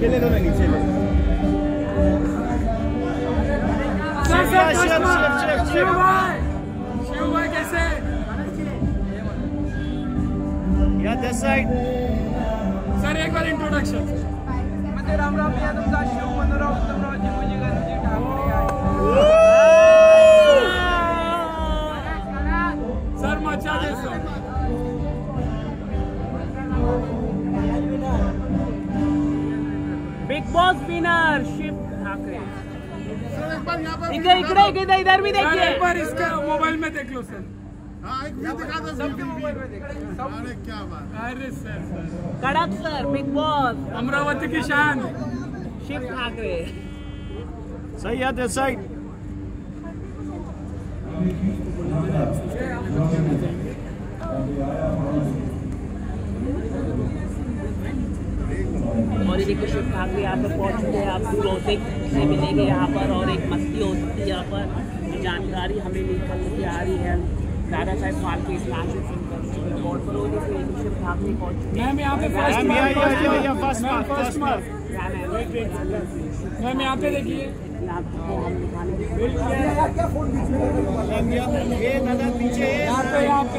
खेले दो ना नीचे ले sir sir Shiv, Shiv, customer Shiv, Shiv. Shiv. भाई शिव भाई कैसे या दिस साइड सर एक बार इंट्रोडक्शन मध्ये रामराम या तुमचा शिव मनोराव उत्तमरावजी मुंजीकरजी ठाकरे आहे सर मज़ा दे sir Bigg Boss winner Shiv Thackeray इकडे इकडे इधर भी सर एक देखिए बार इसके मोबाइल में देख लो सर अरे सर सर कड़क सर बिग बॉस अमरावती की शान। शिव ठाकरे सही दिस साइड और ये देखिए शिव ठाकरे यहाँ पर पहुँच चुके हैं। आप प्रोजेक्ट से मिलेंगे यहाँ पर और एक मस्ती होती है यहाँ पर। जानकारी हमें निकल के आ रही है। दादा साहब फाल्के इस्लाम से हैं मैम यहाँ पे फ़र्स्ट मैम, यहाँ, पे देखिए। ये दादा पीछे यहाँ पे यहाँ पे